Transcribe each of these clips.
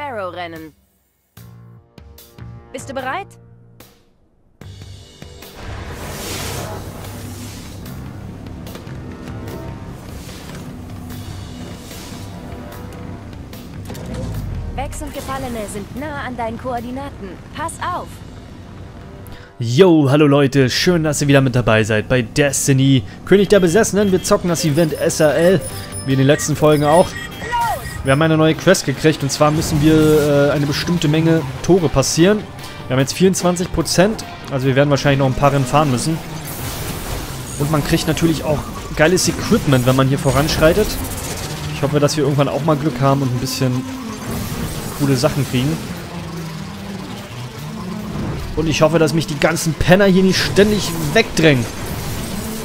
Sparrow-Rennen. Bist du bereit? Vex und Gefallene sind nah an deinen Koordinaten. Pass auf! Yo, hallo Leute, schön, dass ihr wieder mit dabei seid bei Destiny. König der Besessenen, wir zocken das Event SRL, wie in den letzten Folgen auch. Wir haben eine neue Quest gekriegt und zwar müssen wir äh, eine bestimmte Menge Tore passieren. Wir haben jetzt 24%, also wir werden wahrscheinlich noch ein paar Rennen fahren müssen. Und man kriegt natürlich auch geiles Equipment, wenn man hier voranschreitet. Ich hoffe, dass wir irgendwann auch mal Glück haben und ein bisschen coole Sachen kriegen. Und ich hoffe, dass mich die ganzen Penner hier nicht ständig wegdrängen.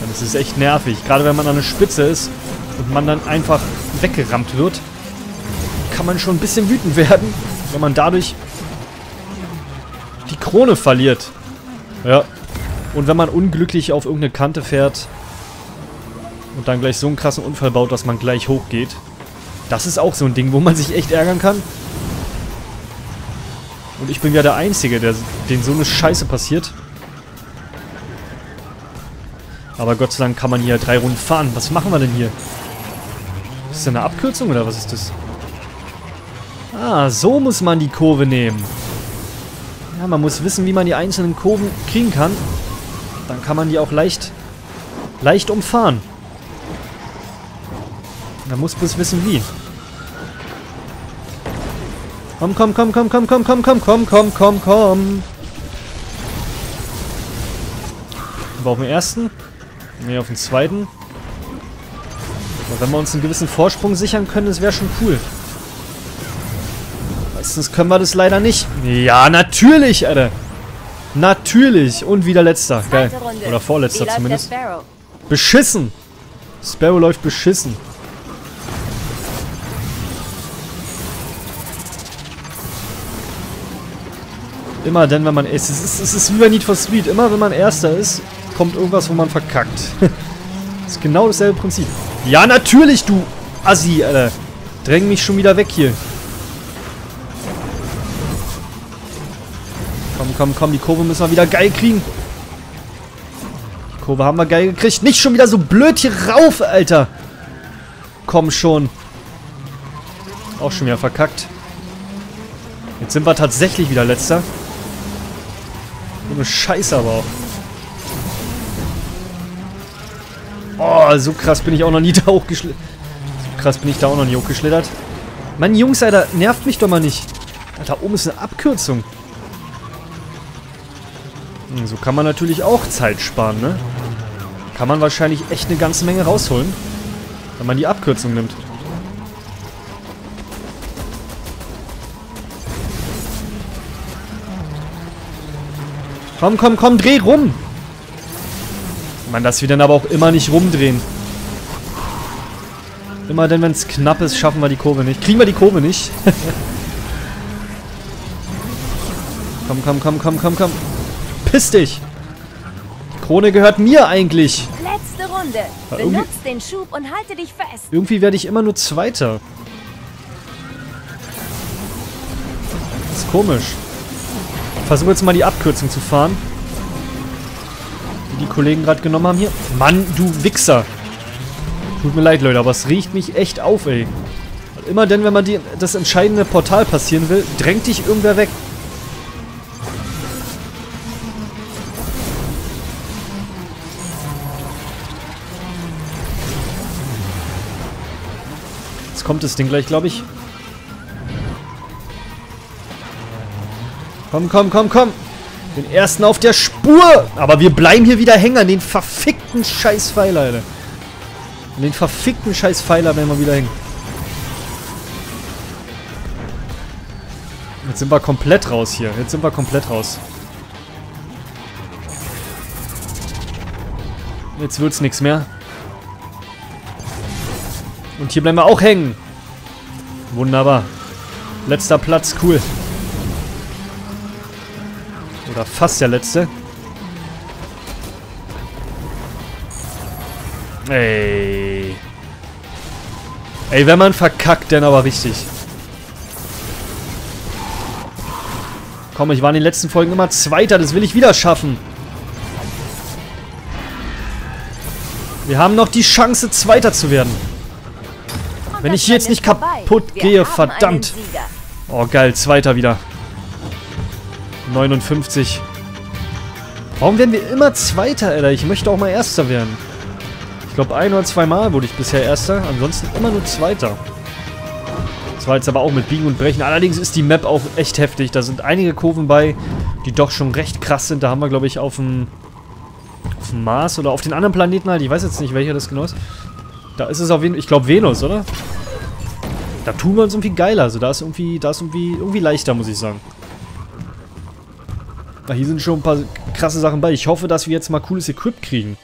Das ist echt nervig. Gerade wenn man an der Spitze ist und man dann einfach weggerammt wird, kann man schon ein bisschen wütend werden, wenn man dadurch die Krone verliert. Ja. Und wenn man unglücklich auf irgendeine Kante fährt und dann gleich so einen krassen Unfall baut, dass man gleich hochgeht. Das ist auch so ein Ding, wo man sich echt ärgern kann. Und ich bin ja der Einzige, der, den so eine Scheiße passiert. Aber Gott sei Dank kann man hier drei Runden fahren. Was machen wir denn hier? Ist das eine Abkürzung oder was ist das? Ah, so muss man die Kurve nehmen. Ja, man muss wissen, wie man die einzelnen Kurven kriegen kann. Dann kann man die auch leicht, leicht umfahren. Man muss bloß wissen, wie. Komm, komm, komm, komm, komm, komm, komm, komm, komm, komm, komm, komm. Wir auf den ersten. Ne, auf den zweiten. Aber wenn wir uns einen gewissen Vorsprung sichern können, das wäre schon cool. Meistens können wir das leider nicht. Ja, natürlich, Alter. Natürlich. Und wieder letzter. Geil. Oder vorletzter zumindest. Beschissen. Sparrow läuft beschissen. Immer denn, wenn man... Es ist, es ist wie bei Need for Speed. Immer wenn man Erster ist, kommt irgendwas, wo man verkackt. das ist genau dasselbe Prinzip. Ja, natürlich, du Assi, Alter. Dräng mich schon wieder weg hier. Komm, komm. Die Kurve müssen wir wieder geil kriegen. Die Kurve haben wir geil gekriegt. Nicht schon wieder so blöd hier rauf, Alter. Komm schon. Auch schon wieder verkackt. Jetzt sind wir tatsächlich wieder letzter. So eine Scheiße aber auch. Oh, so krass bin ich auch noch nie da hochgeschlittert. So krass bin ich da auch noch nie hochgeschlittert. Mann, Jungs, Alter, nervt mich doch mal nicht. Da oben ist eine Abkürzung. Hm, so kann man natürlich auch Zeit sparen, ne? Kann man wahrscheinlich echt eine ganze Menge rausholen. Wenn man die Abkürzung nimmt. Komm, komm, komm, dreh rum. Man, dass wir dann aber auch immer nicht rumdrehen. Immer denn, wenn es knapp ist, schaffen wir die Kurve nicht. Kriegen wir die Kurve nicht. komm, komm, komm, komm, komm, komm. Piss dich. Die Krone gehört mir eigentlich. Letzte Runde. Benutz den Schub und halte dich fest. Irgendwie werde ich immer nur Zweiter. Das ist komisch. Versuche jetzt mal die Abkürzung zu fahren. Die die Kollegen gerade genommen haben hier. Mann, du Wichser. Tut mir leid, Leute, aber es riecht mich echt auf, ey. Immer denn, wenn man die, das entscheidende Portal passieren will, drängt dich irgendwer weg. Kommt das Ding gleich, glaube ich. Komm, komm, komm, komm. Den ersten auf der Spur. Aber wir bleiben hier wieder hängen an den verfickten Scheißpfeiler, Alter. An den verfickten Scheißpfeiler bleiben wir wieder hängen. Jetzt sind wir komplett raus hier. Jetzt sind wir komplett raus. Jetzt wird's nichts mehr. Und hier bleiben wir auch hängen. Wunderbar. Letzter Platz, cool. Oder fast der letzte. Ey. Ey, wenn man verkackt, dann aber richtig. Komm, ich war in den letzten Folgen immer Zweiter. Das will ich wieder schaffen. Wir haben noch die Chance, Zweiter zu werden. Wenn ich hier jetzt nicht kaputt gehe, verdammt. Oh, geil, Zweiter wieder. 59. Warum werden wir immer Zweiter, Alter? Ich möchte auch mal Erster werden. Ich glaube, ein oder zwei Mal wurde ich bisher Erster. Ansonsten immer nur Zweiter. Das war jetzt aber auch mit Biegen und Brechen. Allerdings ist die Map auch echt heftig. Da sind einige Kurven bei, die doch schon recht krass sind. Da haben wir, glaube ich, auf dem, auf dem Mars oder auf den anderen Planeten halt. Ich weiß jetzt nicht, welcher das genau ist. Da ist es auf jeden Fall, ich glaube Venus, oder? Da tun wir uns irgendwie geiler. Also da ist irgendwie, da ist irgendwie, irgendwie leichter, muss ich sagen. Da hier sind schon ein paar krasse Sachen bei. Ich hoffe, dass wir jetzt mal cooles Equip kriegen.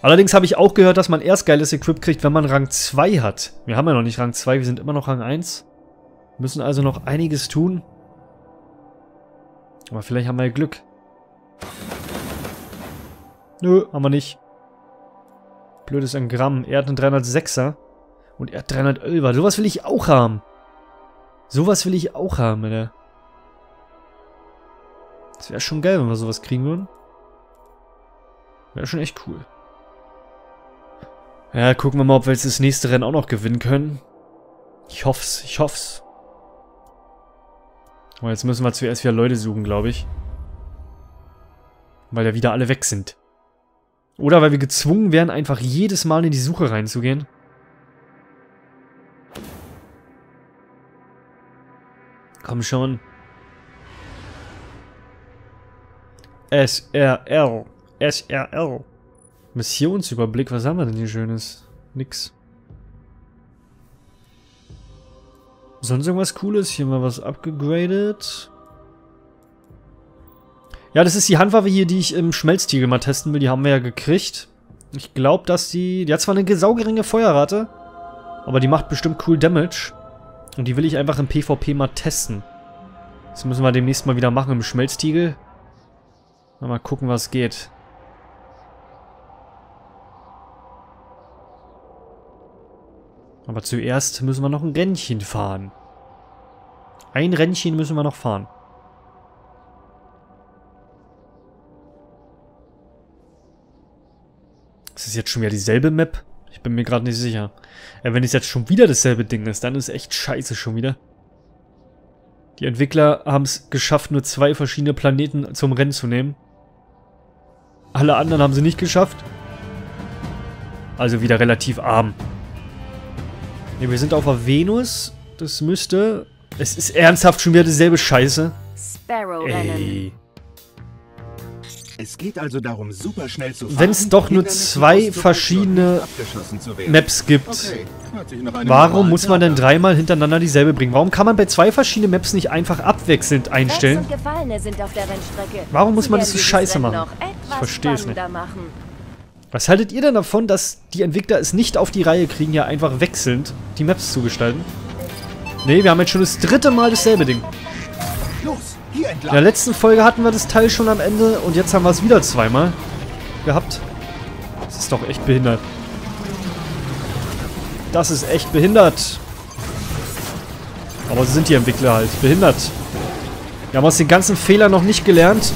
Allerdings habe ich auch gehört, dass man erst geiles Equip kriegt, wenn man Rang 2 hat. Wir haben ja noch nicht Rang 2, wir sind immer noch Rang 1. Müssen also noch einiges tun. Aber vielleicht haben wir ja Glück. Nö, haben wir nicht. Blödes Gramm. Er hat einen 306er. Und er hat 311er. Sowas will ich auch haben. Sowas will ich auch haben, Alter. Das wäre schon geil, wenn wir sowas kriegen würden. Wäre schon echt cool. Ja, gucken wir mal, ob wir jetzt das nächste Rennen auch noch gewinnen können. Ich hoff's, ich hoff's. Aber jetzt müssen wir zuerst wieder Leute suchen, glaube ich. Weil ja wieder alle weg sind. Oder weil wir gezwungen werden, einfach jedes Mal in die Suche reinzugehen. Komm schon. SRL. SRL. Missionsüberblick, was haben wir denn hier Schönes? Nix. Sonst irgendwas Cooles? Hier mal was abgegradet. Ja, das ist die Handwaffe hier, die ich im Schmelztiegel mal testen will. Die haben wir ja gekriegt. Ich glaube, dass die... Die hat zwar eine saugeringe Feuerrate, aber die macht bestimmt cool Damage. Und die will ich einfach im PvP mal testen. Das müssen wir demnächst mal wieder machen im Schmelztiegel. Mal gucken, was geht. Aber zuerst müssen wir noch ein Rennchen fahren. Ein Rennchen müssen wir noch fahren. Ist das jetzt schon wieder dieselbe Map? Ich bin mir gerade nicht sicher. Ja, wenn es jetzt schon wieder dasselbe Ding ist, dann ist echt scheiße schon wieder. Die Entwickler haben es geschafft, nur zwei verschiedene Planeten zum Rennen zu nehmen. Alle anderen haben sie nicht geschafft. Also wieder relativ arm. Ne, wir sind auf der Venus. Das müsste... Es ist ernsthaft schon wieder dieselbe Scheiße. Sparrow Ey. Es geht also darum, super schnell zu fahren, Wenn es doch nur zwei verschiedene Maps gibt, okay. warum muss man denn dreimal hintereinander dieselbe bringen? Warum kann man bei zwei verschiedenen Maps nicht einfach abwechselnd einstellen? Warum muss man das so scheiße machen? Ich verstehe es nicht. Was haltet ihr denn davon, dass die Entwickler es nicht auf die Reihe kriegen, ja einfach wechselnd die Maps zu gestalten? Ne, wir haben jetzt schon das dritte Mal dasselbe Ding. In der letzten Folge hatten wir das Teil schon am Ende und jetzt haben wir es wieder zweimal gehabt. Das ist doch echt behindert. Das ist echt behindert. Aber so sind die Entwickler halt. Behindert. Wir haben aus den ganzen Fehlern noch nicht gelernt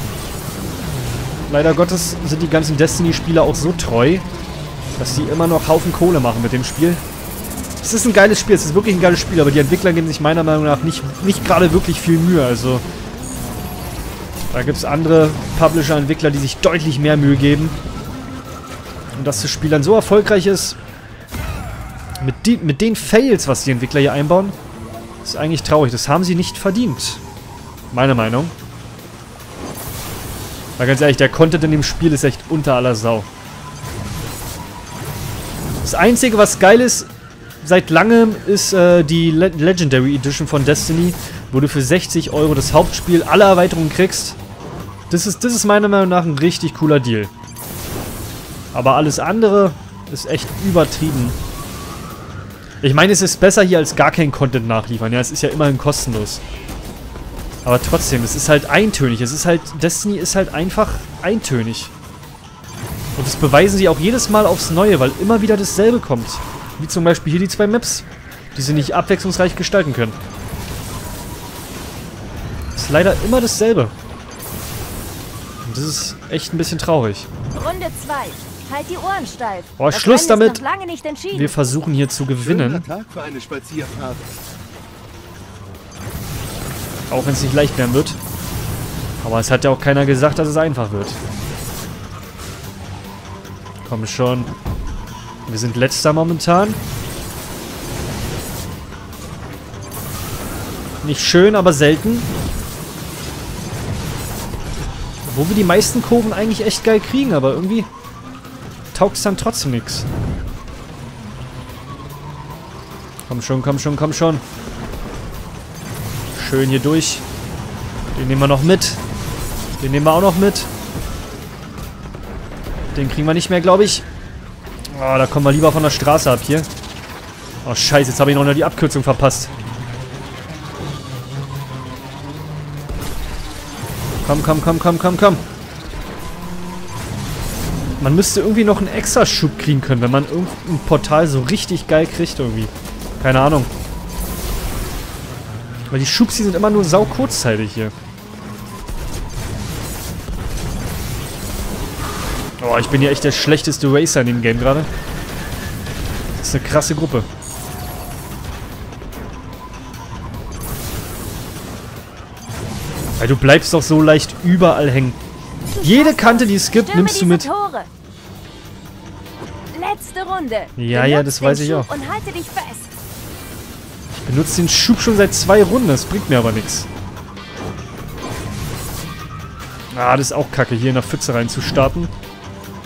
Leider Gottes sind die ganzen Destiny-Spieler auch so treu, dass sie immer noch Haufen Kohle machen mit dem Spiel. Es ist ein geiles Spiel, es ist wirklich ein geiles Spiel, aber die Entwickler geben sich meiner Meinung nach nicht, nicht gerade wirklich viel Mühe. Also da gibt es andere Publisher-Entwickler, die sich deutlich mehr Mühe geben. Und dass das Spiel dann so erfolgreich ist, mit, die, mit den Fails, was die Entwickler hier einbauen, ist eigentlich traurig. Das haben sie nicht verdient. Meine Meinung. Mal ganz ehrlich, der Content in dem Spiel ist echt unter aller Sau. Das Einzige, was geil ist, seit langem, ist äh, die Le Legendary Edition von Destiny, wo du für 60 Euro das Hauptspiel, alle Erweiterungen kriegst. Das ist, das ist meiner Meinung nach ein richtig cooler Deal. Aber alles andere ist echt übertrieben. Ich meine, es ist besser hier als gar kein Content nachliefern. Ja, es ist ja immerhin kostenlos. Aber trotzdem, es ist halt eintönig. Es ist halt, Destiny ist halt einfach eintönig. Und das beweisen sie auch jedes Mal aufs Neue, weil immer wieder dasselbe kommt. Wie zum Beispiel hier die zwei Maps, die sie nicht abwechslungsreich gestalten können. Ist leider immer dasselbe. Das ist echt ein bisschen traurig. Runde 2. Halt die Ohren steif. Boah, Das Schluss damit. noch lange nicht entschieden. Wir versuchen hier zu gewinnen. Schöner Tag für eine Spazierfahrt. Auch wenn es nicht leicht werden wird. Aber es hat ja auch keiner gesagt, dass es einfach wird. Komm schon. Wir sind letzter momentan. Nicht schön, aber selten. Wo wir die meisten Kurven eigentlich echt geil kriegen, aber irgendwie taugt es dann trotzdem nichts. Komm schon, komm schon, komm schon. Schön hier durch. Den nehmen wir noch mit. Den nehmen wir auch noch mit. Den kriegen wir nicht mehr, glaube ich. Oh, da kommen wir lieber von der Straße ab hier. Oh, scheiße, jetzt habe ich noch die Abkürzung verpasst. Komm, komm, komm, komm, komm, komm. Man müsste irgendwie noch einen extra Schub kriegen können, wenn man irgendein Portal so richtig geil kriegt irgendwie. Keine Ahnung. Weil die Schubs, die sind immer nur sau kurzzeitig hier. Oh, ich bin hier echt der schlechteste Racer in dem Game gerade. Das ist eine krasse Gruppe. Weil du bleibst doch so leicht überall hängen. Jede Kante, die es gibt, Stürme nimmst du mit. Tore. Letzte Runde. Ja, ja, Benutz das weiß ich auch. Und halte dich fest. Ich benutze den Schub schon seit zwei Runden, das bringt mir aber nichts. Ah, das ist auch kacke, hier in der Pfütze reinzustarten.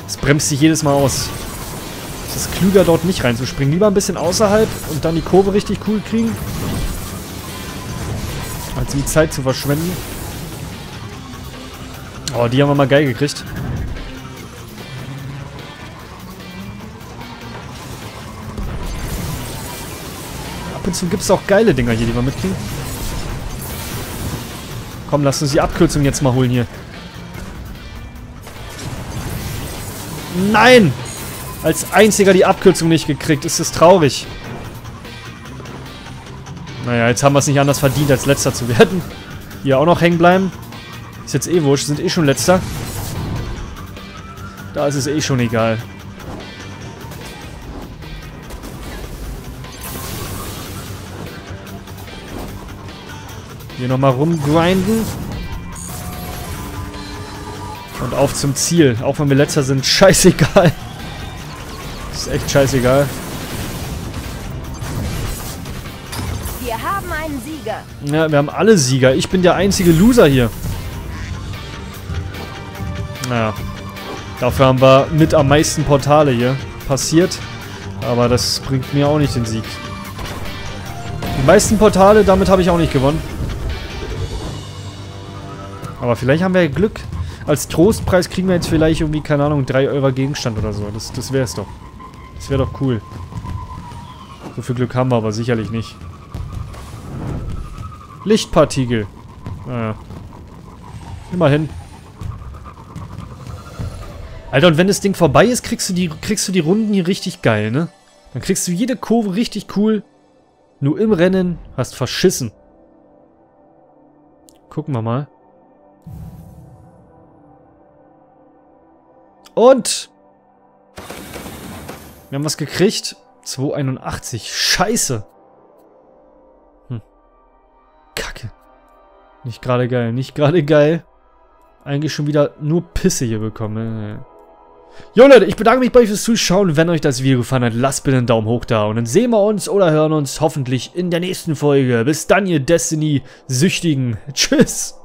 Das bremst sich jedes Mal aus. Es ist klüger, dort nicht reinzuspringen. Lieber ein bisschen außerhalb und dann die Kurve richtig cool kriegen. Als die Zeit zu verschwenden. Oh, die haben wir mal geil gekriegt. Ab und zu gibt es auch geile Dinger hier, die wir mitkriegen. Komm, lass uns die Abkürzung jetzt mal holen hier. Nein! Als einziger die Abkürzung nicht gekriegt. Ist das traurig. Naja, jetzt haben wir es nicht anders verdient, als letzter zu werden. Hier auch noch hängen bleiben. Ist jetzt eh wurscht, sind eh schon letzter. Da ist es eh schon egal. Hier nochmal rumgrinden. Und auf zum Ziel. Auch wenn wir letzter sind, scheißegal. Ist echt scheißegal. Wir haben einen Sieger. Ja, wir haben alle Sieger. Ich bin der einzige Loser hier. Naja. Dafür haben wir mit am meisten Portale hier passiert. Aber das bringt mir auch nicht den Sieg. Die meisten Portale, damit habe ich auch nicht gewonnen. Aber vielleicht haben wir ja Glück. Als Trostpreis kriegen wir jetzt vielleicht irgendwie, keine Ahnung, 3 Euro Gegenstand oder so. Das, das wäre es doch. Das wäre doch cool. So viel Glück haben wir aber sicherlich nicht. Lichtpartikel. Naja. Immerhin. Alter, und wenn das Ding vorbei ist, kriegst du die, kriegst du die Runden hier richtig geil, ne? Dann kriegst du jede Kurve richtig cool. Nur im Rennen hast verschissen. Gucken wir mal. Und wir haben was gekriegt. 281. Scheiße. Hm. Kacke. Nicht gerade geil. Nicht gerade geil. Eigentlich schon wieder nur Pisse hier bekommen. Jo Leute, ich bedanke mich bei euch fürs Zuschauen. Wenn euch das Video gefallen hat, lasst bitte einen Daumen hoch da. Und dann sehen wir uns oder hören uns hoffentlich in der nächsten Folge. Bis dann, ihr Destiny-Süchtigen. Tschüss.